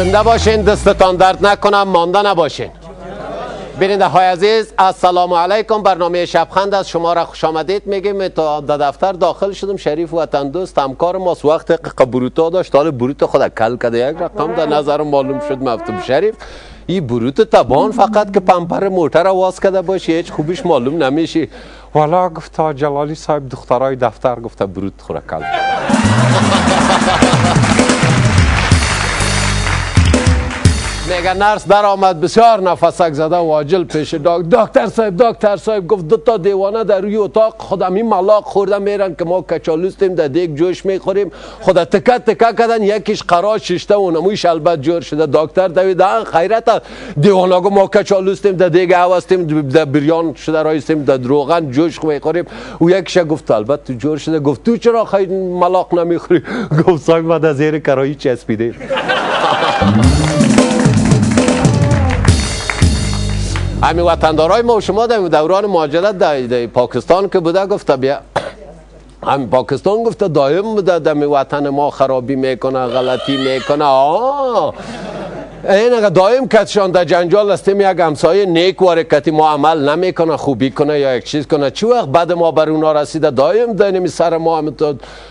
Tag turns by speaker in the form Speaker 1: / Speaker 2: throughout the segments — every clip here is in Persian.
Speaker 1: زنده باشین دستتان درد نکنم مانده نباشین. بیننده های عزیز السلام علیکم. برنامه شبخند از شما را خوش آمدید. میگیم تا در دفتر داخل شدم. شریف وطن دوست همکار ماست. وقت بروتا داشت. حال بروتا خود کل کده یک رقم در نظر معلوم شد مفتم شریف. این بروت تبان فقط که پمپر موتر واز کده باشه هیچ خوبیش معلوم نمیشه والا گفتا جلالی صاحب دخترای دفتر گفته بروت خوره کل میگه نرس در آمد بسیار نفسک زده و عاجل پیش دکتر دکتر صاحب دکتر صاحب گفت دو تا دیوانه در روی اتاق خودم این ملاق خورده میرن که ما کچالوستیم در دیگ جوش می‌خوریم. خدا تکه تکه کردن یکیش قرار ششته و نموی شلبت جور شده. دکتر دوید خیرت دیوانه ما کچالوستیم در دیگ عوستیم در بریان شده رایستیم در دروغن جوش می‌خوریم. و یکیش گفت البته جور شده. گفت تو چرا خیلی ملاق نمی‌خوری؟ گفت صاحب ما در زیر کرایی چسبیده همین وطندارای ما و شما در دوران مهاجرت در پاکستان که بوده گفته بیا. هم پاکستان گفته دایم بوده در وطن ما خرابی می‌کنه غلطی می‌کنه. آه! این دایم کتشان در جنجال هستیم یک همسایه نیک و حرکتی ما عمل نمی‌کنه خوبی کنه یا یک چیز کنه چی وقت بعد ما بر اونا رسیده؟ دایم دنمی سر ما هم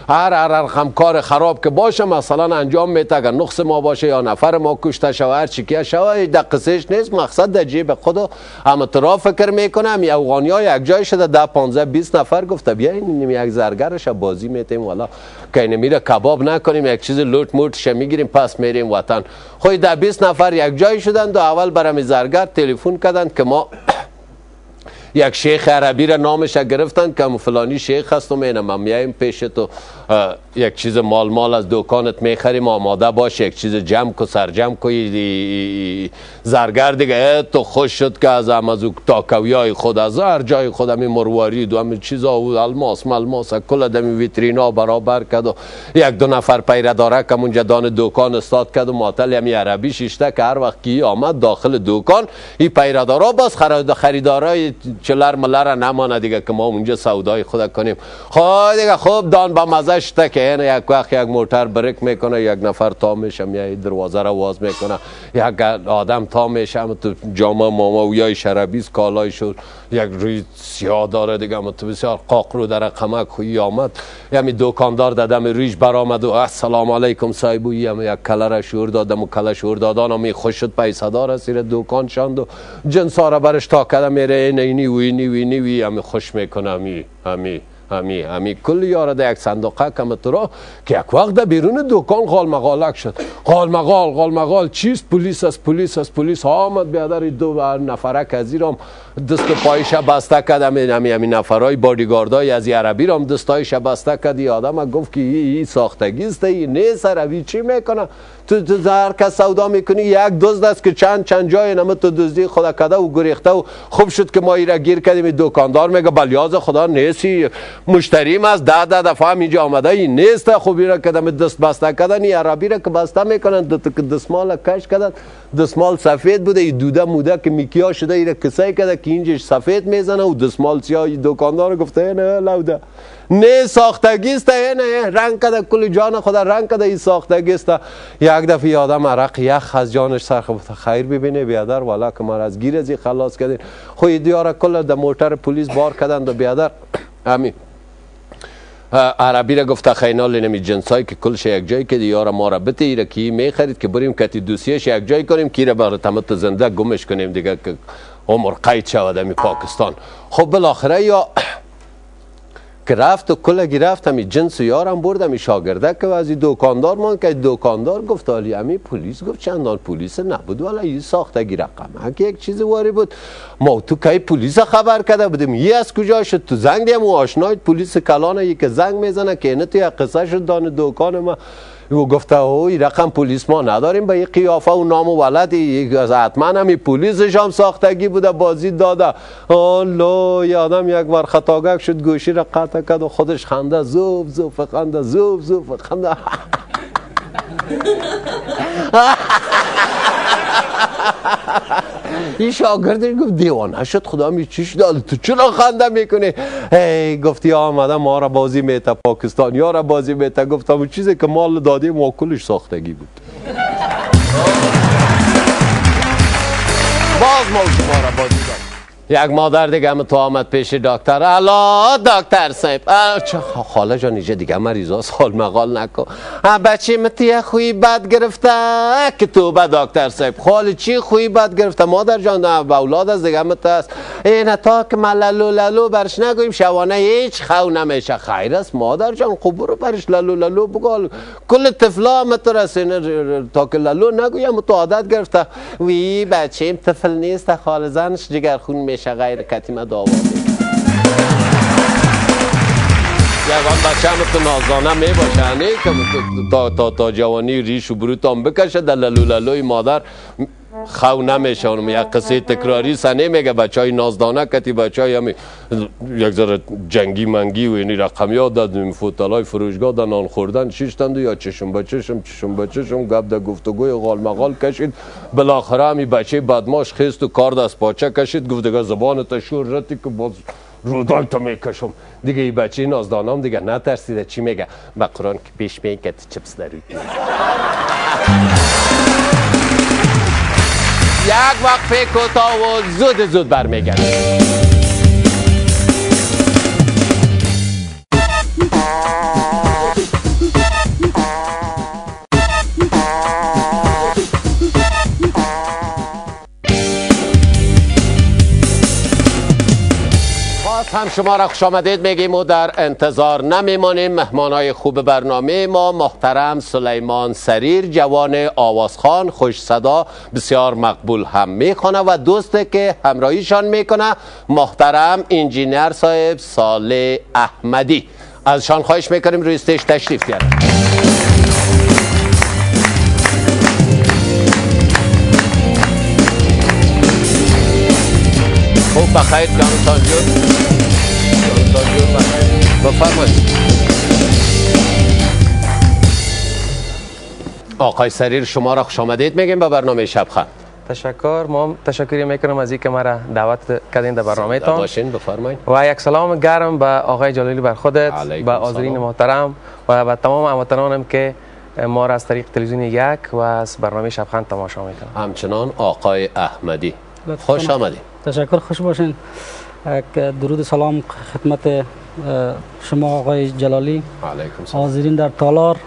Speaker 1: هر هر هر کار خراب که باشه مثلا انجام میته اگر نقص ما باشه یا نفر ما کشته شوه هر چی که شوه در قصهش نیست. مقصد در جیب خود هم ترا فکر می‌کنه. هم افغانی ها یک جای شده ده 15 20 نفر گفته بیا این یک زرگرش بازی میتیم. والا که میره کباب نکنیم یک چیز لوت موت می‌گیریم پس میریم وطن. خود در 20 نفر یک جای شدند و اول برام زرگر تلفن کردند که ما یک شیخ عربی را نامش گرفتن که فلانی شیخ هست و مینم میایم پیش تو یک چیز مال مال از دکانت می‌خریم آماده باش یک چیز جمع کو سرجم کو زرگر دیگه. تو خوش شد که از هم از تاکوی های خود از هر جای خود همی مروارید و همین چیزا و الماس ملماس کل دمی ویترینا برابر کرد و یک دو نفر پیره داره که اونجا دان دکان استاد کرد و ماتل همی عربی شیشته که هر وقت کی آمد داخل دکان این پیره دارا باز خریدارای چلر ملر نمانه دیگه که ما اونجا سودای خود کنیم. خب دیگه خوب دان با مزه شده که این یک وقت یک موتر بریک می‌کنه یک نفر تا میشه یا دروازه را واز می‌کنه. یک آدم تا میشه تو جامعه ماما و یا شرابیز کالای شد. یک روی سیاه داره دیگه تو بسیار قاقرو در قمک خویی آمد. یعنی دکاندار دادم ریش برآمد و السلام علیکم صاحبو یعنی یک کله را شور دادم و کله شور دادان می خوش شد. پیسه دار سیر دکان شاند و جنس را برش تا کده میره. اینی و اینی و اینی و اینی خوش می‌کنه. امی امی. همی همی کل یاره در یک صندوقه کم تو که یک وقت در بیرون دکان غال مغالک شد غال مغال غال مغال چیست پلیس است پلیس است پلیس آمد بیادر دو نفره کزیرم دست و پایش بسته کرد همی همی همی نفرای بادیگاردای از عربی رام دستایش بسته کرد آدم گفت که این ساختگی است این نیست عربی چی می‌کنه تو تو هر کس سودا می‌کنی یک دزد است که چند چند جای نمه تو دزدی خدا کده و گریخته و خوب شد که ما ایره گیر کردیم دکاندار میگه بلیاز خدا نیستی مشتریم از ده ده دفعه اینجا آمده این نیست خوبی را کدم دست بسته کردن این عربی را که بسته می‌کنن دستمال کش کردن دستمال سفید بوده این دوده موده که میکیا شده ایره کسایی کده که اینجاش سفید می‌زنه و دستمال سیاه دکاندار گفته نه لوده. نه ساختگی است نه رنگ کده کل جان خدا رنگ کده این ساختگی است یک دفعه آدم عرق یخ از جانش سر خیر ببینه بیادر والا که ما از گیر از خلاص کردین. خو دیار کل در موتر پلیس بار کردن و بیادر. همین عربی را گفته خینال نمی جنسایی که کلش یک جایی که دیار ما را بته ایره کی می خرید که بریم کتی دوسیش یک جایی کنیم کی را بر تمت زنده گمش کنیم دیگه که عمر قید شود می پاکستان. خب بالاخره یا که رفت و کل رفت همی جنس یارم برد همی شاگرده که از دکاندار من که دکاندار گفت حالی همی پلیس گفت چندان پلیس نبود. ولی این ساختگی رقم که یک چیز واری بود. ما تو که پلیس خبر کرده بودیم؟ یه از کجا شد؟ تو زنگ دیم و آشنای پلیس کلانه که زنگ می‌زنه که اینه تو قصه شد. دان دکان ما. او گفته اوی رقم پلیس ما نداریم به این قیافه و نام و ولدی. حتما همی پلیسش هم ساختگی بوده بازی داده. آلو یادم یک بار خطاگک شد گوشی را قطع کرد و خودش خنده زوف زوف خنده زوف زوف خنده. این شاگردش گفت دیوانه شد خدا می چیش داد تو چرا خنده می‌کنی؟ هی گفتی آمده ما را بازی میته پاکستان یا را بازی میته گفتم چیزی که مال دادیم و کلش ساختگی بود. باز ما شما را بازی یک مادر دیگه هم تو آمد پیش دکتر. الا دکتر صاحب. خاله جان اینجا دیگه مریضا سال مقال نکن. بچه متی خوی بد گرفته که تو به دکتر صاحب. خال چی خوی بد گرفته؟ مادر جان به اولاد از دیگه مت است. این تا که ما للو برش نگویم شوانه هیچ خو نمیشه. خیر است مادر جان خوب برش للو للو بگال. کل طفلا مت رسینه تا که للو نگویم تو عادت گرفته. وی بچه طفل نیست خال زنش جگر خون میشه. غیر کتیمه داوا یگان بچه هم تو نازدانه می باشه. که تا, تا, تا جوانی ریش و بروتان بکشه در للوللوی مادر. خو نمیشه اونم یک قصه تکراری سنه میگه بچه های نازدانه کتی بچه های همی یک ذره جنگی منگی و اینی رقمی ها داد فوتال های فروشگاه در نان خوردن. شیشتند یا چشم بچشم چشم بچشم گپ در گفتگوی غال مغال کشید. بالاخره همی بچه بدماش خیست و کار دست پاچه کشید. گفت دیگه زبان تشور رتی که باز رودای تو می‌کشم. دیگه ای بچه نازدانام دیگه نترسیده چی میگه. به قرآن که پیش میگه چپس دارید. یک وقفه کوتاه و زود زود برمیگردیم هم شما را خوش آمدید. میگیم و در انتظار نمیمانیم. مهمانای خوب برنامه ما محترم سلیمان سریر جوان آوازخان خوش صدا بسیار مقبول هم می‌خونه و دوسته که همراهیشان می‌کنه محترم انجینر صاحب صالح احمدی. ازشان خواهش می‌کنیم روی استیج تشریف بیارن. خوب بخیر. جانتان بفرمایید آقای سریر شما را خوش آمدید. میگیم به برنامه شبخان
Speaker 2: تشکر. ما تشکری می‌کنم از اینکه مرا دعوت کردین در برنامه تان.
Speaker 1: باشین بفرمایید.
Speaker 2: و یک سلام گرم به آقای جلالی بر خودت به حاضرین محترم و به تمام هموطنانم که ما را از طریق تلویزیون یک و از برنامه شبخند تماشا می‌کنم
Speaker 1: همچنان آقای احمدی. خوش آمدید
Speaker 3: تشکر خوش باشین. درود سلام خدمت شما آقای جلالی حاضرین در تالار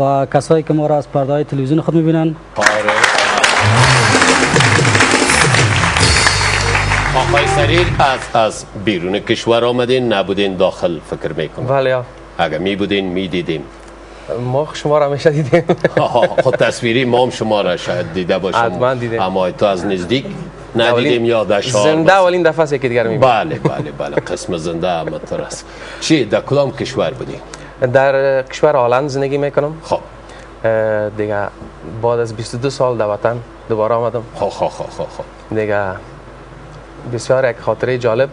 Speaker 3: و کسایی که ما را از پرده تلویزیون خود می‌بینن
Speaker 1: آره. آقای سریر از از بیرون کشور آمدین نبودین داخل فکر می‌کنم.
Speaker 2: بله.
Speaker 1: اگر می بودین می دیدیم
Speaker 2: ما شما را همیشه دیدیم.
Speaker 1: خود تصویری ما هم شما را شاید دیده باشیم
Speaker 2: حتما دیدیم.
Speaker 1: اما تو از نزدیک ندیدیم یا دشار
Speaker 2: زنده اولین دفعه است که دیگر می‌بینیم.
Speaker 1: بله بله بله. قسم زنده همتر است. چی در کدام کشور بودی؟
Speaker 2: در کشور آلند زندگی می‌کنم.
Speaker 1: خب.
Speaker 2: دیگه بعد از 22 سال در وطن دوباره آمدم.
Speaker 1: خب خب خب خب, خب.
Speaker 2: دیگه بسیار یک خاطره جالب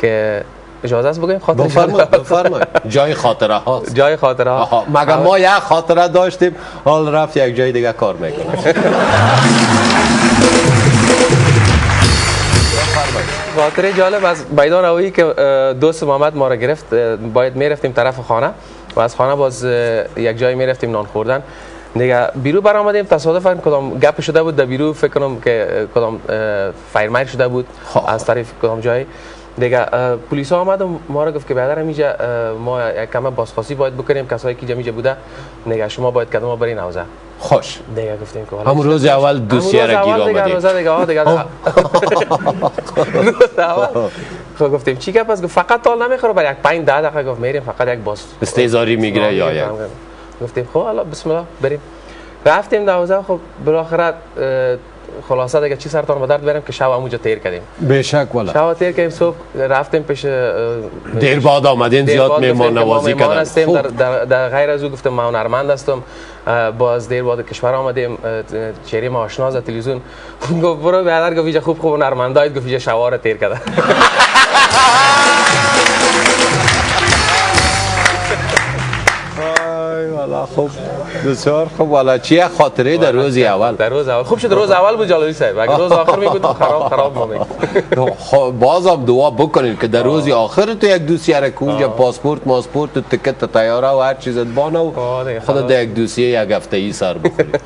Speaker 2: که اجازه است بگیم خاطره
Speaker 1: بفرمایید بفرمایید. جای خاطره هاست
Speaker 2: جای خاطره ها.
Speaker 1: مگر ما یک خاطره داشتیم حال رفت یک جای دیگه کار می‌کنه.
Speaker 2: خاطره جالب از بیدان روی که دوست محمد ما را گرفت. باید می‌رفتیم طرف خانه و از خانه باز یک جایی می‌رفتیم نان خوردن. دیگه بیرو برآمدیم تصادفا کدام گپ شده بود در بیرو فکر کنم که کدام فایرمایر شده بود خب. از طریق کدام جایی. دیگه پلیس ها آمد و ما را گفت که بعدا اینجا ما یک کم بازخواسی باید بکنیم. کسایی که جمیجه بوده دیگه شما باید کدام برین اوزه
Speaker 1: خوش.
Speaker 2: دیگه گفتیم که
Speaker 1: همون روز اول دوسیه را گیر آمدیم
Speaker 2: روز دیگه دیگه روز اول. خب گفتیم چی گپ است فقط تال نمی‌خوره برای یک 5 10 دقیقه گفت میریم فقط یک باز.
Speaker 1: استیزاری می‌گیره یا یک؟
Speaker 2: گفتیم خب حالا بسم الله بریم. رفتیم دوازه خب بالاخره خلاصه دیگه چی سرتان به درد بریم که شب همونجا تیر کردیم.
Speaker 1: به شک والا
Speaker 2: شب تیر کردیم صبح رفتیم پیش
Speaker 1: دیر بعد آمدین زیاد میمان نوازی کردن.
Speaker 2: در, در, در غیر از او گفتم ما هنرمند هستم. باز دیر بعد کشور آمدیم چهره ما آشنا از تلویزیون. گفت برو بیادر گفت خوب خوب هنرمندای گفت اینجا شوار تیر کرده
Speaker 1: والا خوب بسیار خوب. والا چی خاطره در روز اول.
Speaker 2: در روز اول. خوب شد. روز اول بود جلالی صاحب. اگر روز آخر می‌گفت خراب خراب
Speaker 1: خب، بازم دعا بکنید که در روز آخر تو یک دوسیه که اونجا پاسپورت ماسپورت و تکت تیاره و هر چیز بانه و خدا در یک دوسیه یک هفته ای سر بخورید.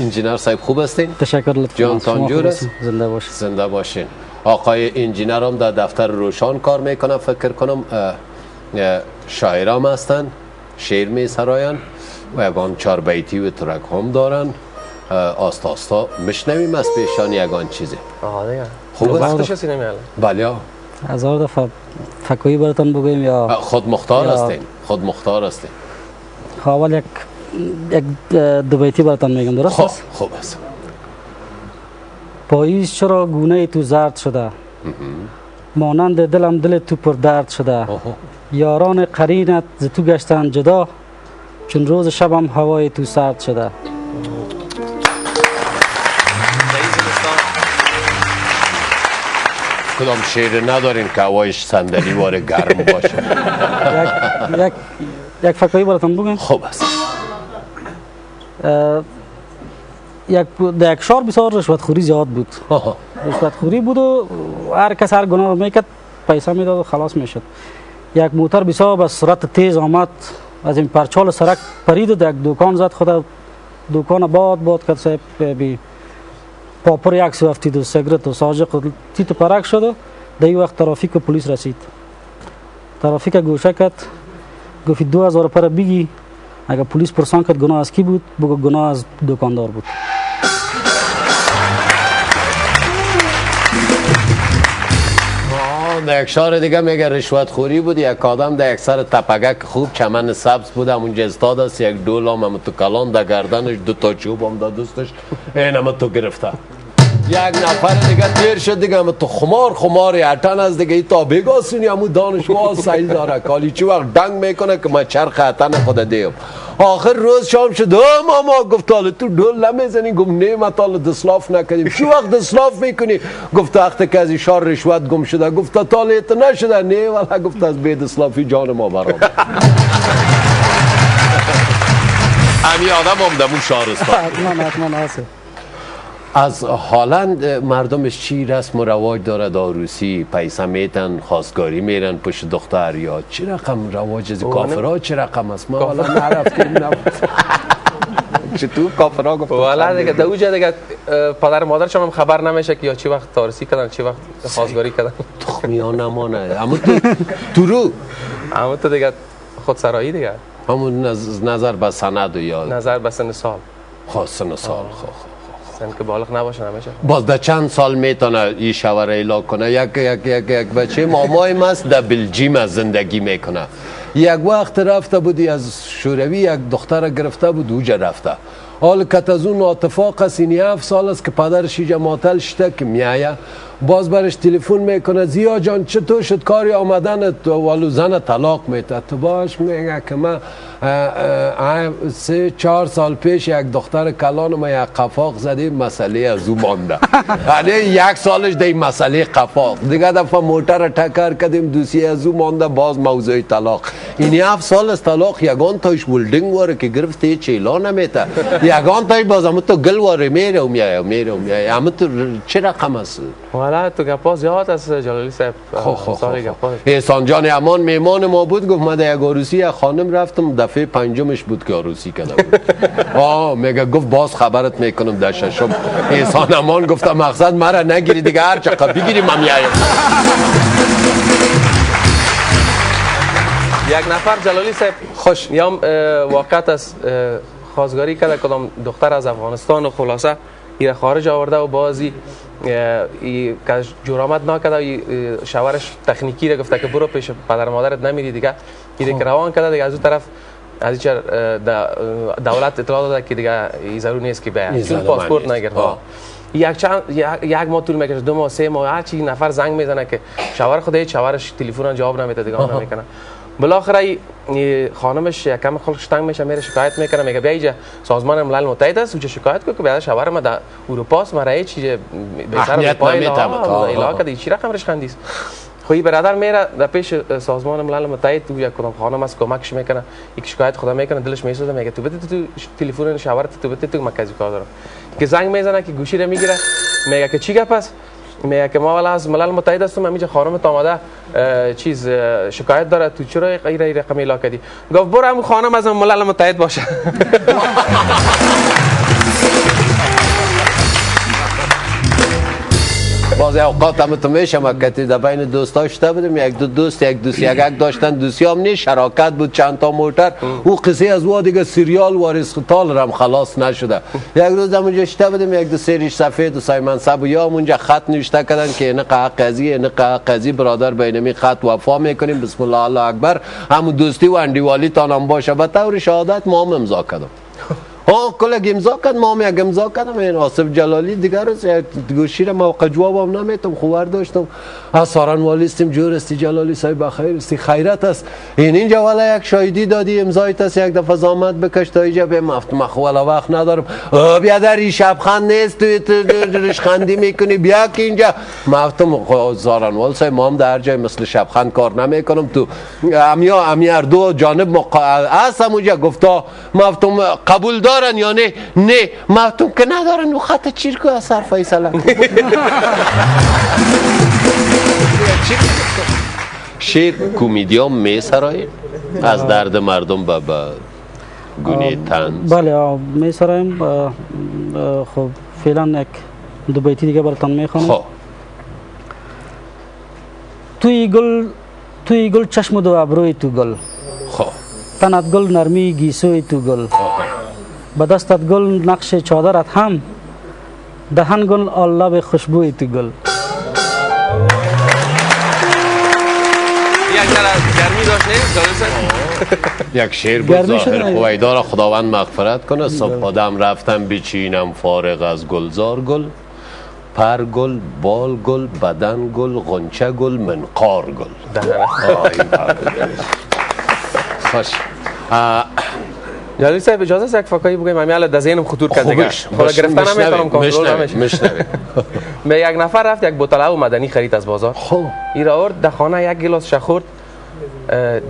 Speaker 1: انجینر صاحب خوب هستین؟
Speaker 3: تشکر لطفا.
Speaker 1: جان تان جور است
Speaker 3: زنده باشین.
Speaker 1: زنده باشین. آقای انجینر هم در دفتر روشان کار می‌کنم فکر کنم شاعرام هستن. شعر می سرایان و یگان چار بیتی و ترک هم دارن. آستا آستا مشنویم از پیشان یگان چیزی.
Speaker 2: آه دیگه.
Speaker 1: خوب
Speaker 2: وقتش
Speaker 1: بله
Speaker 3: هزار دفعه فکویی براتون بگویم یا؟
Speaker 1: خود مختار هستین. خود مختار هستین.
Speaker 3: خب، اول یک یک دو بیتی براتون میگم درست
Speaker 1: خوب خوب است.
Speaker 3: پاییز چرا گونه تو زرد شده؟ مانند دلم دل تو پر درد شده. یاران قرینت ز تو گشتن جدا چون روز شبم هوای تو سرد شده.
Speaker 1: کدام شعر ندارین که هوایش صندلی واره گرم باشه؟
Speaker 3: یک یک یک فکایی براتون بگم.
Speaker 1: خوب است
Speaker 3: یک در یک شهر بسیار رشوت خوری زیاد بود.
Speaker 1: آها.
Speaker 3: رشوت خوری بود و هر کس هر گناه رو می‌کرد پیسه می‌داد و خلاص می‌شد. یک موتر بسیار به سرعت تیز آمد از این پرچال سرک پرید و در یک دکان زد خود دکان باد باد کرد صاحب بی پاپر یک سو افتید و سیگرت و ساجق و تیت پرک شد و در این وقت ترافیک و پلیس رسید. ترافیک گوشه کرد گفت دو هزار پر بگی اگر پلیس پرسان کرد گناه از کی بود بگو گناه از دکاندار بود.
Speaker 1: در یک شهر دیگه میگه رشوت خوری بود یک آدم در یک سر تپگک خوب چمن سبز بود همونجا استاد است یک دول هم تو کلان در گردنش دو تا چوب هم در دستش این هم تو گرفته. یک نفر دیگه تیر شد دیگه هم تو خمار خمار اتن از دیگه ای تا بگاسونی همون دانشگاه سیل داره کالی چی وقت دنگ می‌کنه که من چرخ اتن خود دیم آخر روز شام شد. "آه، ماما گفت حالا تو دول نمی‌زنی؟ گفت نه ما تا دسلاف نکردیم چی وقت دسلاف می‌کنی؟ گفت وقتی که از شار رشوت گم شده. گفت تا لیت نشده. نه والا گفت از بید اسلافی جان ما برام. همی آدم هم دمون شارستان
Speaker 3: حتما حتما هست
Speaker 1: از هالند مردمش چی رسم و رواج داره داروسی پیسه میتن خواستگاری میرن پشت دختر یا چی رقم رواج از کافرها چی رقم است؟ ما حالا نرفتیم نبود چطور کافرها گفت
Speaker 2: والا دیگه در اونجا دیگه پدر و مادرش هم خبر نمیشه که یا چی وقت تارسی کردن چی وقت خواستگاری کردن.
Speaker 1: تخمیان نمانه اما تو تو رو؟
Speaker 2: اما تو دیگه خود سرایی دیگه.
Speaker 1: همون نظر به سند و یا
Speaker 2: نظر به سن سال
Speaker 1: خواستن سال خو
Speaker 2: سن که بالغ نباشه نمیشه
Speaker 1: باز در چند سال می‌تونه این شوهر ایلا کنه؟ یک یک یک یک بچه مامای ماست در بلژیم زندگی می‌کنه. یک وقت رفته بودی از شوروی یک دختر گرفته بود اوجا رفته. حال کت از اون اتفاق است این سال است که پدرش اینجا ماتل شده که میایه. باز برش تلفن می‌کنه زیا جان چطور شد کاری آمدن تو؟ ولو زن طلاق میته تو باش میگه که من اه، اه، اه، سه چهار سال پیش یک دختر کلان ما یک قفاق زدیم مسئله از او مانده. یعنی یک سالش دی مسئله قفاق. دیگه دفعه موتر تکر کردیم دوسی از او مانده باز موضوع طلاق. این هفت سال از طلاق یگان تایش ولدینگ واره که گرفت هیچ اعلان نمیته یگان تای باز همون تو گل واره میره و میایه و میره و میایه همون تو چه رقم است
Speaker 2: والا تو گپا زیاد از جلالی صاحب. سال
Speaker 1: خو.
Speaker 2: گپا
Speaker 1: احسان جان امان میمان ما بود گفت من در یک عروسی یک خانم رفتم دفعه پنجمش بود که عروسی بود آه میگه گفت باز خبرت می‌کنم در ششم. احسان امان گفتم مقصد مرا نگیری دیگه هر چقدر بگیری من میایم.
Speaker 2: یک نفر جلالی صاحب.
Speaker 1: خوش.
Speaker 2: یا واقعیت از خواستگاری کرده کدام دختر از افغانستان و خلاصه این خارج آورده و بازی ای که جرامت نکرده ای، اه، شوهرش تکنیکی را گفته که برو پیش پدر مادرت نمیری دیگه این که روان کرده دیگه از اون طرف از این دولت اطلاع داده که دیگه ضرور نیست که
Speaker 1: این
Speaker 2: بیاید چون پاسپورت
Speaker 1: آه.
Speaker 2: یک چند یک, ماه طول می‌کشه دو ماه سه ماه هر چی نفر زنگ می‌زنه که شوهر خود هیچ شوهرش تلفن جواب نمیده دیگه نمی‌کنه بالاخره خانمش یکم خلقش تنگ میشه میره شکایت می‌کنه میگه بیا اینجا سازمان ملل متحد است اونجا شکایت کو که بعد شوهر ما در اروپا است مرا چیز به سر.
Speaker 1: آه.
Speaker 2: اله کرده چی رقم رش خندیست خب این برادر میره در پیش سازمان ملل متحد تو یک کدام خانم است کمکش می‌کنه یک شکایت خدا می‌کنه دلش میسوزه میگه تو بده تو تلفن شوهرت تو بده تو مرکزی کار دارم که زنگ می‌زنه که گوشی رو می‌گیره میگه که چی گپ است میگه که ما والا از ملل متحد هستم همینجا خانم آمده چیز شکایت داره تو چرا غیر رقم اعلام کردی؟ گفت برو هم خانم از ملل متحد باشه.
Speaker 1: بعضی اوقات هم تو میشم که در بین دوستا شده بودیم یک دو دوست یک دوست یک یک داشتن دوستی هم نیست. شراکت بود چند تا موتر. او قصه از وا دیگه سریال وارث خطال هم خلاص نشده. یک روز هم اونجا شده بودیم یک دو سریش سفید و سای منصب و یا اونجا خط نوشته کردن که نه قضیه نه قضیه. برادر بینمی خط وفا می‌کنیم. بسم الله الله اکبر. همون دوستی و اندیوالی تانم باشه. به طور شهادت ما هم امضا کردم. ها کل امضا کرد ما هم یک امضا کردم این آصف جلالی دیگر روز گوشی را موقع جوابم نمیتم خبر داشتم. از ساران والی جور استی جلالی صاحب بخیر استی خیرت است. این اینجا والا یک شایدی دادی امضای است یک دفعه زامت بکش تا اینجا به مفت والا وقت ندارم. بیا در این شب خند نیست تو رش خندی می‌کنی. بیا که اینجا. مفتم ساران وال صاحب ما در جای مثل شب خند کار نمی‌کنم. تو امیا امیر دو جانب مقا... از همونجا گفتا مفتم قبول دار دارن یا نه؟ نه. مفتون که ندارن و خط چیر که اثر فیصله شیر کومیدیا می سرای از درد مردم به گونه تنز
Speaker 3: بله می سرایم خب فعلا یک دو بیتی دیگه براتون می‌خوانم خب. توی گل توی گل چشم دو ابروی تو گل.
Speaker 1: خب.
Speaker 3: تنت گل نرمی گیسوی تو گل. به دستت گل نقش چادرت هم. دهن گل آلاب خوشبوی تو گل.
Speaker 1: یک شیر بود ظاهر. خویدار خداوند مغفرت کنه. صبح آدم رفتم بچینم فارغ از گلزار گل پر گل بال گل بدن گل غنچه گل منقار گل. خوش.
Speaker 2: جلالی صاحب اجازه است یک فکایی بگیم همین الان در ذهنم خطور کرد دیگه خدا گرفتن نمی‌تونم کنترل نمیشه به یک نفر رفت یک بوتل او مدنی خرید از بازار
Speaker 1: خب
Speaker 2: این آورد در خانه یک گلاس شخورد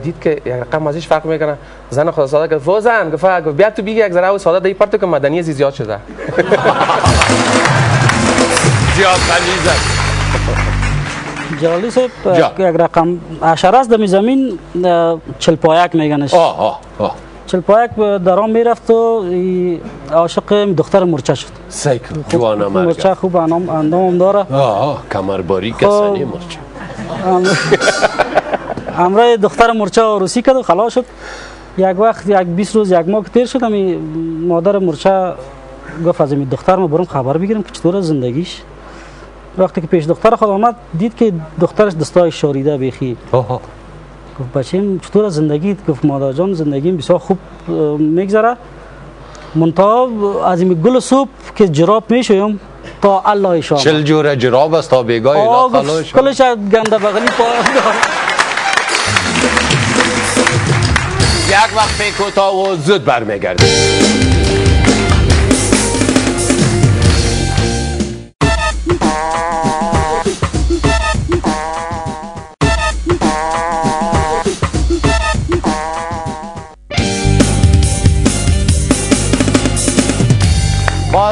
Speaker 2: دید که یک رقم ازش فرق می‌کنه زن خدا ساده گفت زن گفت بیا تو بیگه یک ذره او ساده دی پرتو که مدنی زی زیاد شده
Speaker 1: زیاد خلیزه
Speaker 3: جلالی صاحب یک رقم عشره است در زمین چلپایک میگنش
Speaker 1: آه آه آه
Speaker 3: چلپایک در آن می‌رفت و عاشق دختر مرچه شد.
Speaker 1: سیک جوانا مرگه.
Speaker 3: مرچه خوب اندام هم داره.
Speaker 1: آه کمرباری کسانی مرچه
Speaker 3: امره دختر مرچه روسی کرد و خلاص شد. یک وقت یک 20 روز یک ماه که تیر شد امی مادر مرچه گفت از این دختر ما برم خبر بگیرم که چطور زندگیش. وقتی که پیش دختر خود آمد دید که دخترش دستای شاریده بیخی. گفت بچیم چطور زندگی گفت مادر جان زندگی بسیار خوب میگذره. منتها از این گل صبح که جراب می‌شویم تا الله شام
Speaker 1: چل جوره جراب است تا بیگاه اله خلاص
Speaker 3: کلش گنده بغلی پا
Speaker 1: یک وقت تا و زود برمیگرده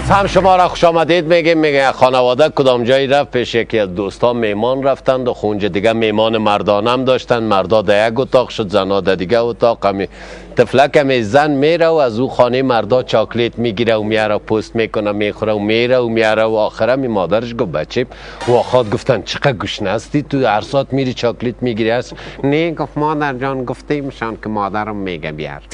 Speaker 1: باز هم شما را خوش آمدید میگیم میگه خانواده کدام جایی رفت؟ پیش یکی از دوستان میمان رفتند و خونج دیگه میمان مردانم داشتن مردا در یک اتاق شد زنا در دیگه اتاق همی تفلک همی زن میره و از او خانه مردا چاکلیت می‌گیره و میاره پست می‌کنه می‌خوره و میره و میاره و آخره می مادرش گفت بچه واخات گفتن چقدر گشنه هستی؟ تو عرصات میری چاکلیت می‌گیری؟ هست؟ نه گفت مادر جان گفته میشان که مادرم میگه بیار.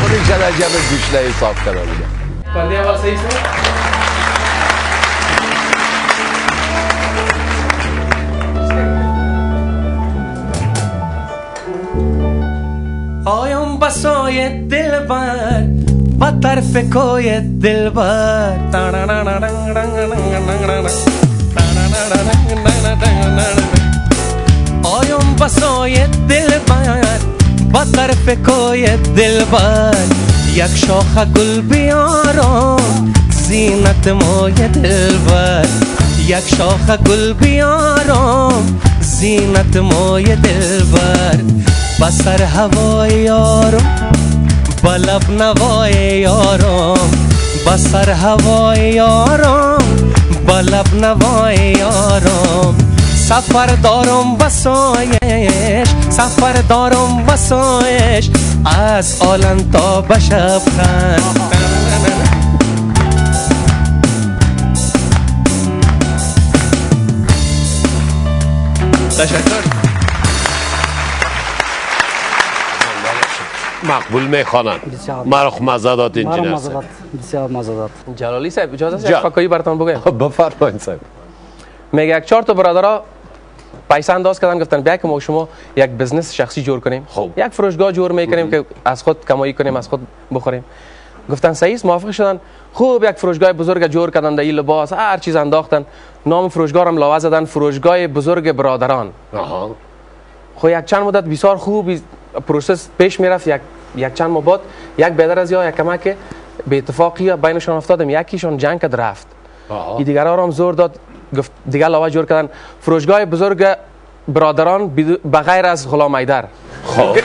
Speaker 1: خودش در جمع گوشنه حساب کنه
Speaker 2: بسای دل بر با طرف کوی دل بر آیم بسای دل بر با طرف کوی دل بر یک شاخ گل بیارم زینت مای دل بر
Speaker 4: یک شاخ گل بیارم زینت مای بسر هوای یارم بلب نوای یارم. بسر هوای یارم بلب نوای یارم. سفر دارم بسایش سفر دارم بسایش از آلن تا بشب
Speaker 2: تشکر.
Speaker 1: مقبول می‌خوانند خو
Speaker 3: مرا
Speaker 1: انجینر
Speaker 3: مزه داد بسیار مزه داد
Speaker 2: جلالی صاحب اجازه است یک
Speaker 1: جان.
Speaker 2: فکاهی براتون بگم
Speaker 1: صاحب بفرمایید صاحب
Speaker 2: میگه یک چهار تا برادرها پیسه انداز کردن گفتن بیا که ما شما یک business شخصی جور کنیم
Speaker 1: خوب.
Speaker 2: یک فروشگاه جور می‌کنیم که از خود کمایی کنیم از خود بخوریم گفتن است، موافق شدن خوب یک فروشگاه بزرگ جور کردن در این لباس هر چیز انداختن نام فروشگاه هم لوحه زدن فروشگاه بزرگ برادران
Speaker 1: آها
Speaker 2: خب یک چند مدت بسیار خوب process پیش می‌رفت یک یک چند ماه بعد یک بدر از یا یک کمک به اتفاقی بینشان افتادم. یکیشون جنگ کرد رفت. این دیگر را هم زور داد گفت دیگر لاوا جور کردن. فروشگاه بزرگ برادران بغیر از غلام ایدر.
Speaker 1: خب.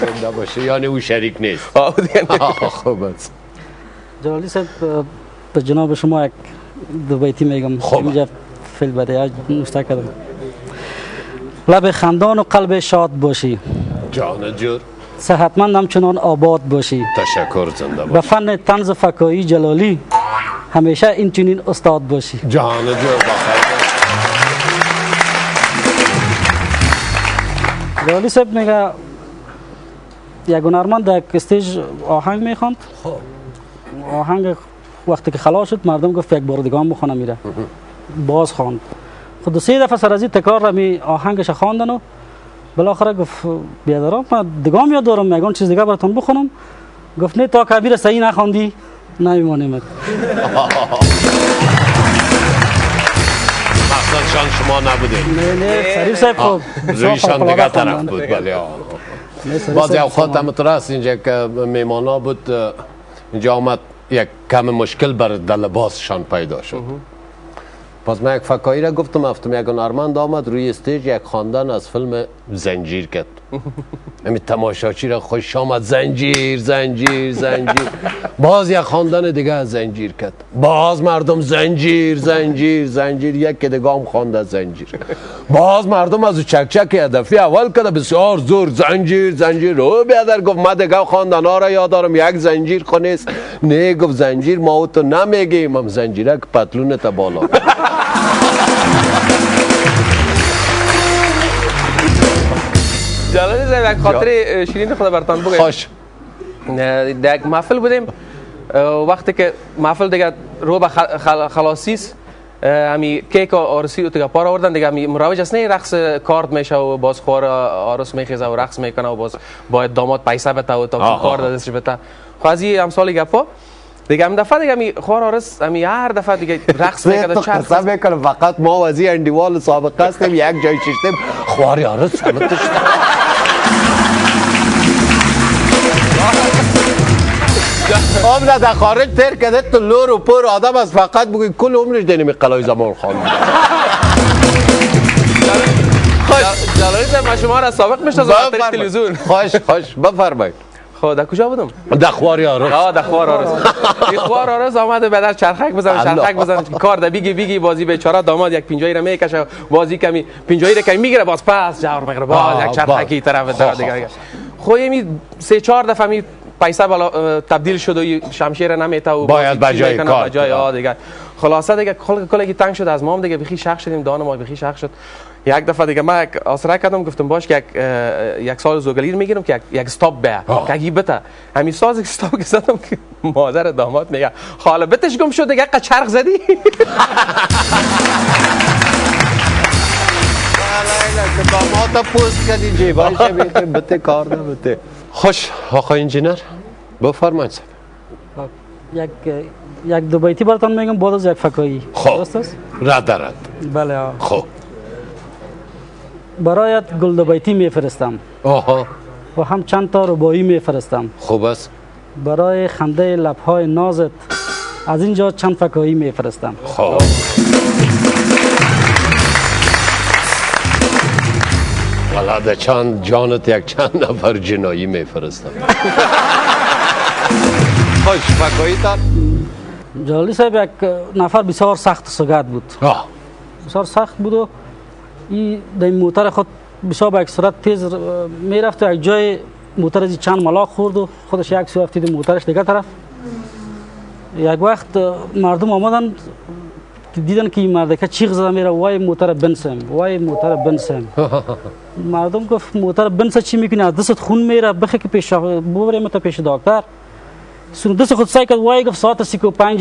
Speaker 1: زنده باشه. یعنی او شریک نیست. است
Speaker 3: جلالی صاحب به جناب شما یک دو بیتی میگم.
Speaker 1: خب.
Speaker 3: فیل بده. نوشته کردم لب خندان و قلب شاد باشی.
Speaker 1: جان جور.
Speaker 3: صحتمند همچنان آباد باشی.
Speaker 1: تشکر زنده
Speaker 3: به
Speaker 1: باش
Speaker 3: فن طنز فکایی جلالی همیشه این چنین استاد باشی.
Speaker 1: جان جور بخیر
Speaker 3: جلالی صاحب میگه یک هنرمند در استیج آهنگ می‌خواند آهنگ وقتی که خلاص شد مردم گفت یک بار دیگه هم بخونه میره. باز خواند. خود دو سه دفعه سر از این تکرار را می آهنگش خواندن و بالاخره گفت بیادرم من دیگه هم یاد دارم یگان چیز دیگه براتون بخونم؟ گفت نه تا کبیر صحیح نخواندی. نمیمانیم
Speaker 1: مقصد شان شما نبوده.
Speaker 3: نه نه شریف صاحب خب. بسیار
Speaker 1: رویشان دیگه طرف. بود. بله بعضی اوقات هم ترس اینجا که میمانا بود اینجا آمد یک کم مشکل بر در لباسشان پیدا شد. پس من یک فکایی را گفتم افتم یک هنرمند آمد روی استیج یک خواندن از فیلم زنجیر کرد. همین تماشاچی را خوش آمد. زنجیر زنجیر زنجیر. باز یک خواندن دیگه از زنجیر کرد. باز مردم زنجیر زنجیر زنجیر. یک که دیگه هم زنجیر. باز مردم از چکچک هدفی اول کرده بسیار زور. زنجیر زنجیر. او بیادر گفت ما دیگه خواندن ها را یاد دارم یک زنجیر خونیست نه. گفت زنجیر ما او تو نمیگیم. هم زنجیرک پتلونت بالا.
Speaker 2: صاحب یک خاطر شیرین خدا براتون بگم
Speaker 1: خوش.
Speaker 2: در یک محفل بودیم. وقتی که محفل دیگه رو به خل- خل- خلاصی است همی کیک و آرسی و دیگه پار آوردن دیگه همی مروج است. نه رقص کارت میشه و باز خوار آرس میخیزه و رقص می‌کنه و باز باید داماد پیسه بته و تا. کار دستش بته خب از این امثال گپا دیگه هم دفعه دیگه همی خوار آرس همی هر دفعه دیگه رقص می‌کنه چرخ
Speaker 1: قسم می‌کنم فقط ما و از این اندیوال سابقه هستیم یک جای ششتیم خواری آره عمر در خارج تر کده تو لور و پر آدم از فقط بگوی کل عمرش دینیم قلای زمان خان.
Speaker 2: جل- جلالی صاحب من شما را سابق می‌شناسم. از تلویزیون.
Speaker 1: خوش خوش. بفرمایید.
Speaker 2: خب در کجا بودم؟
Speaker 1: در خواری آره
Speaker 2: آه در خوار آرز این خوار آرز آمده به در چرخک بزنه. چرخک بزنه. کار در بیگی بیگی بازی بیچاره داماد یک پنجایی را می‌کشه. بازی کمی پنجایی را کمی می‌گیره باز پس جور می‌گیره. باز یک چرخکی. طرف
Speaker 1: خب،
Speaker 2: در
Speaker 1: خب،
Speaker 2: دیگه. خب می سه چهار دفعه می پیسه بالا تبدیل شد و شمشیر نمیته و
Speaker 1: باید
Speaker 2: بازی
Speaker 1: به
Speaker 2: چی
Speaker 1: جای
Speaker 2: می‌کنه،
Speaker 1: کار.
Speaker 2: به جای
Speaker 1: کنه.
Speaker 2: آه دیگه. خلاصه دیگه کل کل که تنگ شد از مام دیگه بخی شخ شدیم دان ما بخی شخ شد. یک دفعه دیگه من یک آسرا کردم گفتم باش که یک یک سال زوگلیر می‌گیرم که یک یک استاپ به. که بته همین ساز یک استاپ که زدم که مادر داماد میگه حالا بتش گم شد دیگه قچرق زدی.
Speaker 1: داماد پوست کردی بته کار نبته. خوش آقا انجینر بفرمایید.
Speaker 3: یک یک دو بیتی براتون میگم بعد از یک فکایی
Speaker 1: خب.
Speaker 3: درست است
Speaker 1: رد رد
Speaker 3: بله.
Speaker 1: خب
Speaker 3: برایت گل دو بیتی میفرستم
Speaker 1: آها
Speaker 3: و هم چند تا ربایی میفرستم
Speaker 1: خوب است
Speaker 3: برای خنده لبهای نازت از اینجا چند فکایی میفرستم
Speaker 1: خب والا ده چند جانت یک چند نفر جنایی میفرستم. خوش فکایی تر.
Speaker 3: جلالی صاحب یک نفر بسیار سخت سگت بود.
Speaker 1: آه.
Speaker 3: بسیار سخت بود و این در این موتر خود بسیار با یک سرعت تیز می‌رفت و یک جای موتر از چند ملاق خورد و خودش یک سو افتید موترش دیگه طرف. یک وقت مردم آمدن دیدن که این مردکه چیغ زده میره وای موتر بنسم وای موتر بنسم. مردم گفت موتر بنسه چی می‌کنی از دستت خون میره بخی که پیش ببریم تا پیش دکتر. سون دست خود سعی کرد وای گفت ساعت سی و پنج.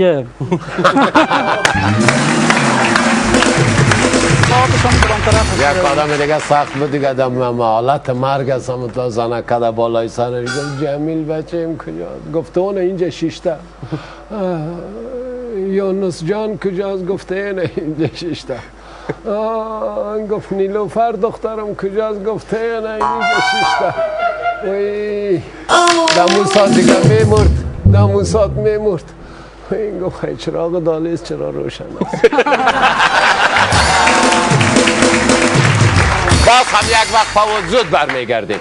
Speaker 3: ساعتشان کدام طرف
Speaker 1: یک آدم دیگه سخت بود دیگه در حالت مرگ است هم تو زنه کده بالای سر. گفت جمیل بچه ایم کجاست گفته اون اینجا شیشته یونس جان کجاست؟ گفته این اینجا آه، گفت نیلوفر دخترم کجاست؟ گفته این اینجا شیشته وی دمون ساعت دیگه میمرد دمون میمرد. این گفت چراغ دالیز چرا روشن است؟ باز هم یک وقت فوت زود برمیگردیم.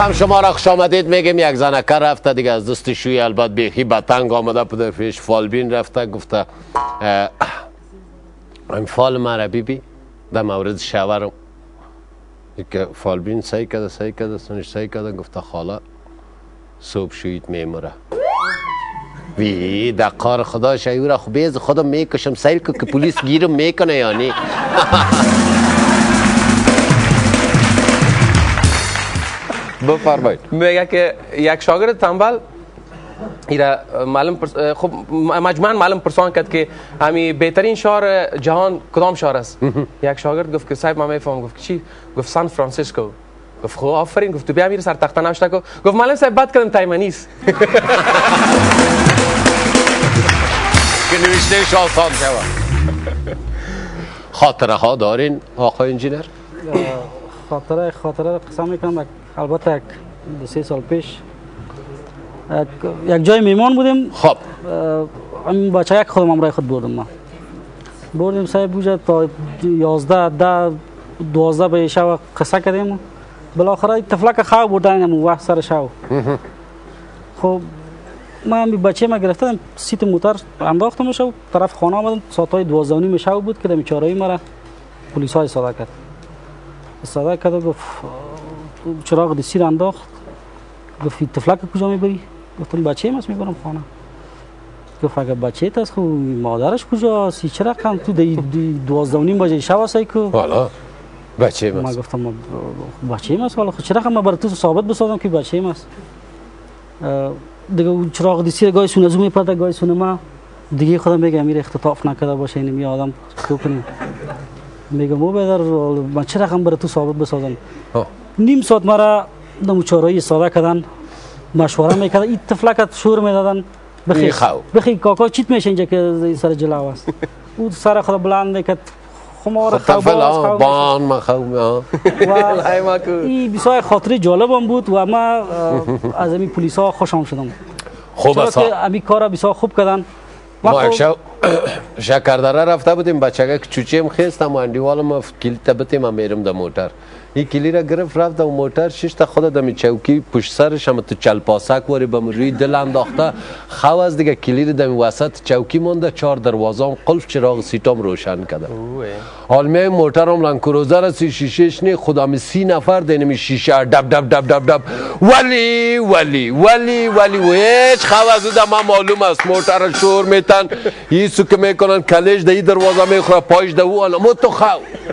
Speaker 1: هم شما را خوش آمدید. میگیم یک زنکه رفته دیگه از دست شوی البته بیخی به تنگ آمده پده پیش فالبین رفته. گفته این فال مرا بیبی. در مورد شوهرم که فالبین سعی کرده سعی کرده سنش سعی کرده. گفته خاله صبح شوید میمره وی در خدا شایی را خب بیز خودم می‌کشم. سیل که پلیس گیرم می‌کنه یا بفرمایید.
Speaker 2: میگه که یک شاگرد تنبل ایرا معلوم پرس... خب مجموعا معلوم پرسان کرد که همی بهترین شهر جهان کدام شهر است؟ یک شاگرد گفت که صاحب من میفهم گفت چی؟ گفت سان فرانسیسکو. گفت خب آفرین. گفت تو بیا میره سر تخته نوشته کو گفت معلم صاحب بد کردم تایمانیست
Speaker 1: که نوشته آسان شود خاطره ها دارین آقای انجینر؟
Speaker 3: خاطره خاطره قسم می‌کنم. یک- البته یک دو سه سال پیش یک, جای میمان بودیم.
Speaker 1: خب.
Speaker 3: اه، همین بچه یک خودم همراه خود بردم ما. بردیم صاحب بوجه تا یازده ده دوازده به شب قصه کردیم. بالاخره یک تفلک خواه بردن همون وقت سر شب. خب من همین بچه ما گرفتم سیت موتر انداختمش و طرف خانه آمدم ساعت های دوازده نیم شب بود که دمی چارایی مرا. پلیس های صدا کرد. صدا کرد و گفت چراغ دیسی رو انداخت. گفت تفلک کجا می‌بری؟ گفتم بچه ایم است. می‌برم خانه گفت اگر بچه است خب مادرش کجاست؟ چه رقم؟ تو دی دی دوازده و نیم بجه شب است که
Speaker 1: حالا بچه
Speaker 3: ما
Speaker 1: بس
Speaker 3: گفتم بچه ایم است؟ حالا خب چه رقم؟ من برای تو ثابت بسازم که بچه ایم است. اه، دیگه چراغ دیسی رو گاهی سونه زو میپرده گاهی سونه ما. دیگه خودم میگم میره اختطاف نکرده باشه این می آدم تو کنیم؟ میگم مو بدر من چه رقم برای تو ثابت بسازم. نیم ساعت مرا دم چارایی ساده کردن مشوره می‌کردن این تفلکت شور می‌دادن. بخی. بخی کاکا چیت میشه اینجا که سر جلو است؟ او سر خود بلند می‌کرد. خمار
Speaker 1: ها بان
Speaker 3: و
Speaker 2: لای ما کو.
Speaker 3: این بسیار خاطره جالب هم بود و ما از این پلیس ها خوشم شدم.
Speaker 1: خوب است.
Speaker 3: امی کار بسیار خوب کردن.
Speaker 1: ما
Speaker 3: و
Speaker 1: یک شب شکردره رفته بودیم بچگه که چوچیم خیستم و اندیوال ما کلی تبتیم هم میرم در موتر. این کلی را گرفت رفت در موتر شش تا خود دمی چوکی پشت سرش هم تو چلپاسک واری بم روی دل انداخته. خو از دیگه کلی را دمی وسط چوکی مونده چهار دروازه هم قلف چراغ سیتام روشن کرده.
Speaker 2: اوه.
Speaker 1: حال می موتر هم لان کروزر است شیشهش نی خدا می سی نفر دینمی شیشه دب دب دب دب دب ولی ولی ولی ولی و هیچ خواهد ده من معلوم است موتر شور میتن. یسو که می‌کنن کلش ده ای دروازه می‌خوره پایش ده او مو تو خو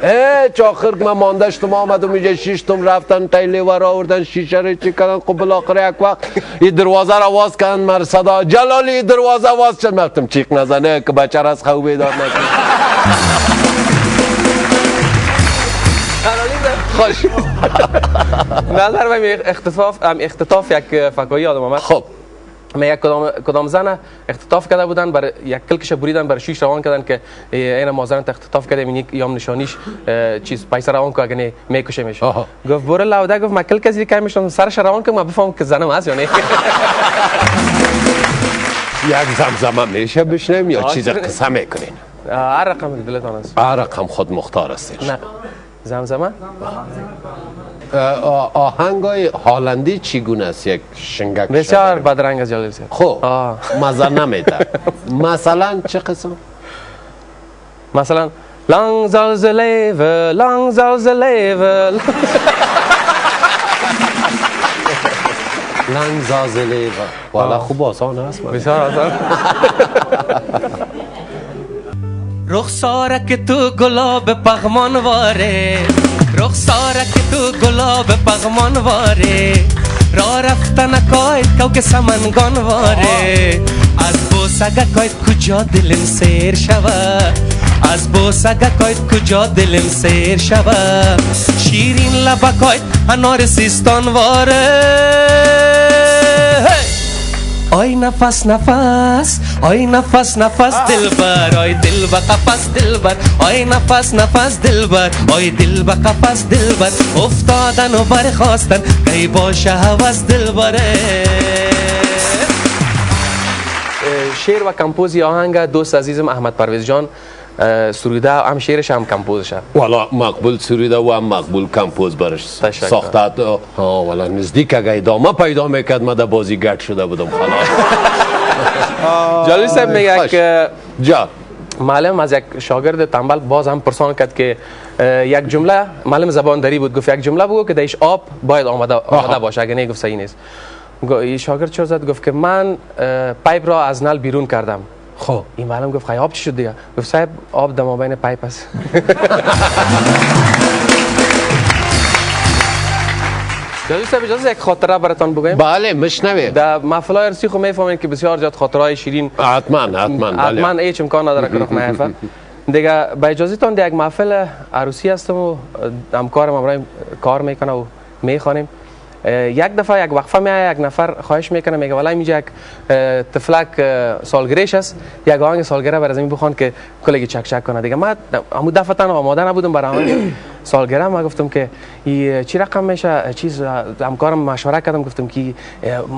Speaker 1: هیچ آخر که من ماندشتم آمدم اینجا شیشتم رفتن تیلی ور آوردن شیشه رو چی کردن خب بالاخره یک وقت این دروازه را واز کردن مر صدا جلالی دروازه واز شد. مفتم چیق نزنه که بچه از خو بیدار نکنه خوش
Speaker 2: نظر من اختطاف اختطاف یک فکایی یادم آمد
Speaker 1: خب.
Speaker 2: من یک کدام کدام زن اختطاف کرده بودن بر یک کلکش بریدن بر شیش روان کردن که این ما زن اختطاف کرده این یک یام نشانیش چیز پیسه روان که اگه نه می‌کشه میشه. گفت برو لوده گفت من کلک از که میشم سرش روان که من بفهم که زنم هست یا نه.
Speaker 1: یک زمزمه میشه بشنیم یا چیز؟ قصه می‌کنین؟
Speaker 2: هر رقم دلتان است
Speaker 1: هر رقم خود مختار استش
Speaker 2: نه. زمزمه؟
Speaker 1: آهنگ های هالندی چیگونه است یک شنگک
Speaker 2: بسیار؟ بدرنگ از سید
Speaker 1: خب. مزه نمیده مثلا چه قسم
Speaker 2: مثلا Lang zal ze leven, lang zal ze leven.
Speaker 1: لنگ زازله و والا خوب آسان است من.
Speaker 2: بسیار آسان
Speaker 4: رخسارک تو گلاب پغمان واره رخسارک تو گلاب پغمان واره. را رفتن کاید کو که سمنگان واره. از بوسگه کاید کجا دلم سیر شوه از بوسگه کاید کجا دلم سیر شوه شیرین لبه کاید انار سیستان واره! آی نفس نفس آی نفس نفس دلبر آی دل به قفس دلبر آی نفس نفس دلبر آی دل به قفس دلبر افتادن و برخواستن کی باشه هوس دلبره
Speaker 2: شعر و کمپوزی آهنگ دوست عزیزم احمد پرویز جان سروده هم شعرش هم کمپوز شد
Speaker 1: والا مقبول سروده و هم مقبول کمپوز برش. ساخته آه والا نزدیک اگه ادامه پیدا می‌کرد من در بازی گرد شده بودم. خلاص.
Speaker 2: جلالی صاحب میگه. که
Speaker 1: جا.
Speaker 2: معلم از یک شاگرد تنبل باز هم پرسان کرد که یک جمله معلم زبان داری بود گفت یک جمله بگو که درش آب باید آمده, آمده باشه اگه نه گفت صحیح نیست. شاگرد چرا زد؟ گفت که من pipe را از نل بیرون کردم.
Speaker 1: خب
Speaker 2: این معلم گفت خیلی آب چی شد دیگه؟ گفت صاحب آب در مابین pipe است. جلالی صاحب اجازه یک خاطره براتان بگویم.
Speaker 1: بله مشنوه
Speaker 2: در محفل های ارسی خو می‌فهمین که بسیار زیاد خاطرهای شیرین.
Speaker 1: حتما حتما بله.
Speaker 2: حتما هیچ امکان نداره که رخ نیفته دیگه با اجازهتان در یک محفل عروسی هستم و همکارم امرای کار می‌کنه و می‌خوانیم. یک دفعه یک وقفه میایه یک نفر خواهش می‌کنه میگه والله اینجا یک تفلک سالگریش است. یک آهنگ سالگره بر از این بخوان که کلگی چک چک کنه. دیگه من همون دفعه تن آماده نبودم برای آهنگ سالگره ما گفتم که چی رقم میشه چیز همکارم مشوره کردم گفتم که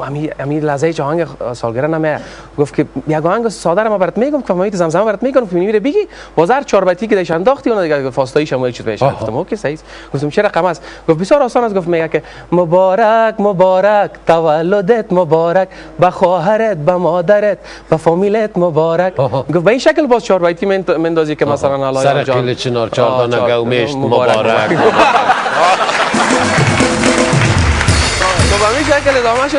Speaker 2: امی امی لحظه چه آهنگ سالگره نمیه گفت که یک آهنگ ساده رو ما برات میگم که فهمیدی زمزمه برات میگم که میره بگی. بازار چهار بیتی که داشت انداختی اون دیگه فاستایش هم چیز بهش گفتم اوکی صحیح. گفتم چه رقم است؟ گفت بسیار آسان است. گفت میگه که مبارک مبارک تولدت مبارک به خواهرت به مادرت به فامیلت مبارک. گفت به این شکل باز چهار بیتی من مندازی که مثلا الله
Speaker 1: سر
Speaker 2: جان
Speaker 1: قیل چنار
Speaker 2: آه،
Speaker 1: چاردان
Speaker 2: چهار-
Speaker 1: گومشت مبارک.
Speaker 2: تو به همین شکل ادامه شد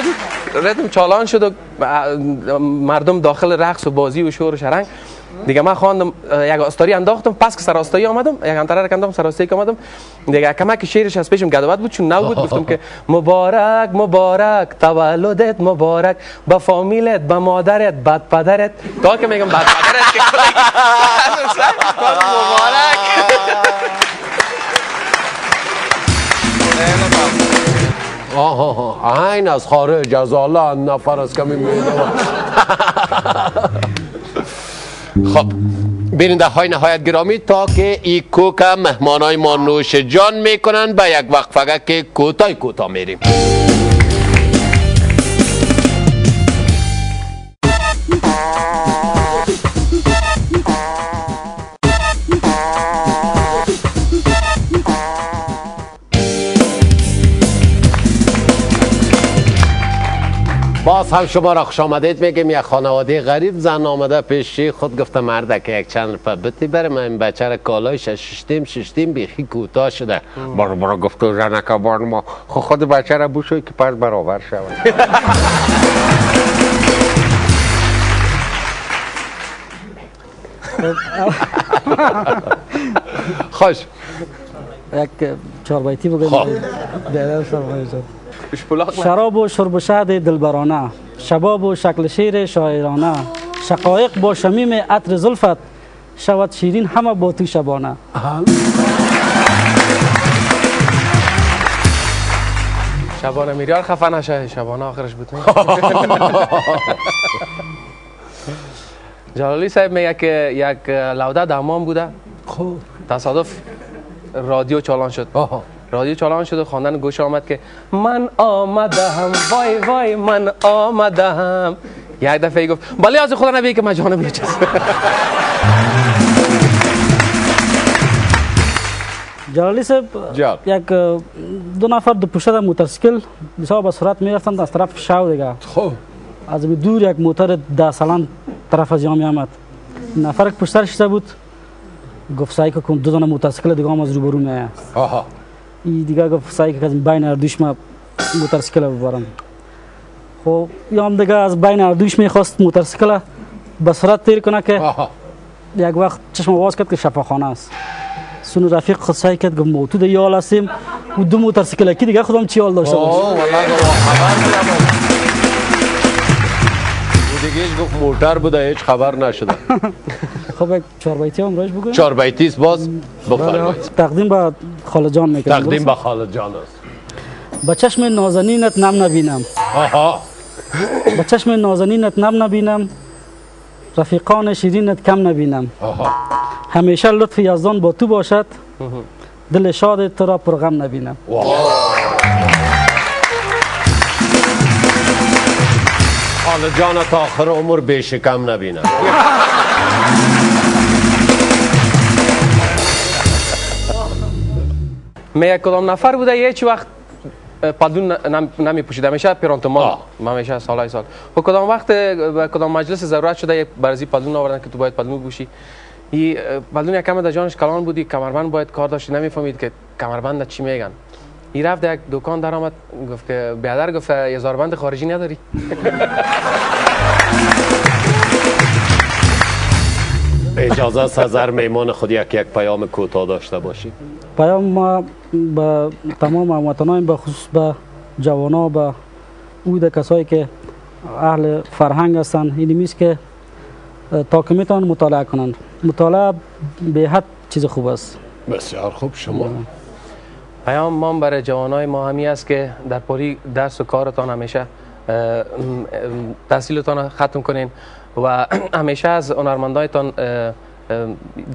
Speaker 2: ردم چالان شد و مردم داخل رقص و بازی و شور و شرنگ. دیگه من خواندم یک آستاری انداختم پس که سراستایی آمدم یک انتره رک انداختم سراستایی که آمدم. دیگه کمک شعرش از پیشم گدوت بود چون نو بود گفتم که مبارک مبارک تولدت مبارک به فامیلت به مادرت بد پدرت. تا که میگم بد پدرت که مبارک.
Speaker 1: آها آها. این از خارج از الله نفر از کمی خب بیننده های نهایت گرامی تا که ای کوک مهمان های ما نوش جان می‌کنن به یک وقفه که کوتاه کوتاه میریم. باز هم شما را خوش آمدید. میگیم یک خانواده غریب زن آمده پیش خود گفته مرده که یک چند رفت بتی بره من. این بچه را کالایش ششتیم ششتیم بیخی کوتاه شده. برو برو گفته زنک بار ما. خود خود بچه را بوشوی که پس برابر شود. خوش.
Speaker 3: یک چهار بیتی بگویم
Speaker 1: خب.
Speaker 3: شراب و شرب شهد دلبرانه شباب و شکل شیر شاعرانه شقایق با شمیم عطر زلفت شود شیرین همه با تو شبانه.
Speaker 2: شبانه میریار خفه نشه شبانه آخرش بود جلالی صاحب میگه که یک لوده دمام بوده.
Speaker 1: خب.
Speaker 2: تصادف رادیو چالان شد.
Speaker 1: آها.
Speaker 2: رادیو چالان شد و خواندن گوش آمد که من آمدم وای وای من آمدم یک دفعه گفت بله از خدا نبیه که مجانه بیچست
Speaker 3: جلالی صاحب. یک دو نفر دو پشت موتورسیکل بسیار با سرعت می‌رفتند از طرف شاو دیگه.
Speaker 1: خب.
Speaker 3: از دور یک موتور ده سالان طرف از می آمد نفر که پشت سرش بود؟ گفت سعی کن دو دانه موتورسیکل دیگه هم از روبرو می
Speaker 1: آها.
Speaker 3: سعی که از بین اردوش ما موتورسیکل ببرم. خب یا هم دیگه از بین اردوش می‌خواست موتورسیکل به سرعت تیر کنه که
Speaker 1: آها.
Speaker 3: یک وقت چشم آواز کرد که شفاخانه است. سونو رفیق خود سعی کرد گفت ما تو ده یال هستیم و دو موتورسیکل کی دیگه خودم چی حال داشته باش
Speaker 1: اوه والله با خبر بودم او دیگه هیچ گفت موتر بوده هیچ خبر نشده.
Speaker 3: خب یک چهار بیتی هم راش بگویم
Speaker 1: چهار بیتیست باز بفرمایید
Speaker 3: تقدیم به خاله جان می‌کنم.
Speaker 1: تقدیم به خالد جان است.
Speaker 3: به چشم نازنینت نم نبینم.
Speaker 1: آها.
Speaker 3: به چشم نازنینت نم نبینم. رفیقان شیرینت کم نبینم.
Speaker 1: آها.
Speaker 3: همیشه لطف یزدان با تو باشد. دل شاد تو را پرغم نبینم.
Speaker 1: خالد جان تا آخر عمر بیشکم نبینم.
Speaker 2: میگه کدام نفر بوده یه هیچ وقت پدون نمی پوشید همیشه پیرانتمان
Speaker 1: آه.
Speaker 2: همیشه سالهای سال خب کدام وقت کدام مجلس ضرورت شده یک برزی پدون آوردن که تو باید پدون بپوشی اه، پدون یک کم در جانش کلان بودی کمربند باید کار داشتی نمی‌فهمید که کمربند چی میگن این رفت یک دکان در آمد گفت که بیادر گفت یه زاربند خارجی نداری
Speaker 1: اجازه است از هر میمان خود یک یک پیام کوتاه داشته باشی؟
Speaker 3: پیام ما به تمام هموطنان به خصوص به جوانا به او کسایی که اهل فرهنگ هستند این میست که تا که می‌تونن مطالعه کنند. مطالعه به حد چیز خوب است.
Speaker 1: بسیار خوب شما.
Speaker 2: پیام ما برای جوانای ما همی است که در پاری درس و کارتان همیشه تحصیلتان ختم کنین. و همیشه از هنرمندایتان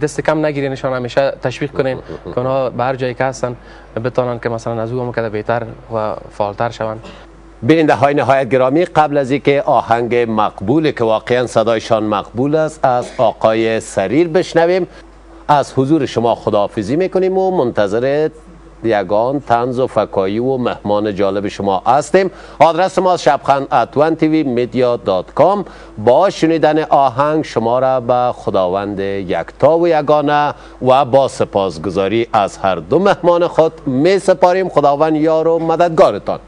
Speaker 2: دست کم نگیرینشان همیشه تشویق کنین که اونها به هر جایی که هستن بتانن که مثلا از او هم کده بهتر و فعالتر شوند.
Speaker 1: بیننده های نهایت گرامی قبل از اینکه آهنگ مقبول که واقعا صدایشان مقبول است از آقای سریر بشنویم. از حضور شما خداحافظی می‌کنیم و منتظر یگان تنز و فکایی و مهمان جالب شما هستیم. آدرس ما شبخند اتوان تیوی میدیا دات کام با شنیدن آهنگ شما را به خداوند یکتا و یگانه و با سپاسگزاری از هر دو مهمان خود می سپاریم. خداوند یار و مددگارتان.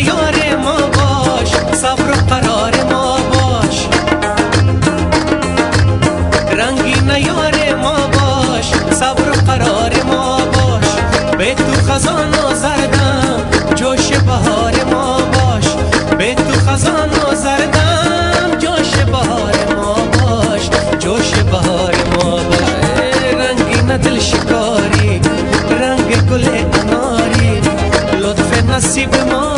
Speaker 4: یار ما باش صبر و قرار ما باش. رنگی نیار ما باش صبر و قرار ما باش. به تو خزان و زردم جوش بهار ما باش. به تو خزان و زردم جوش بهار
Speaker 2: ما باش. جوش بهار ما باش. رنگی ندل شکاری رنگ گل اناری. لطف نصیب ما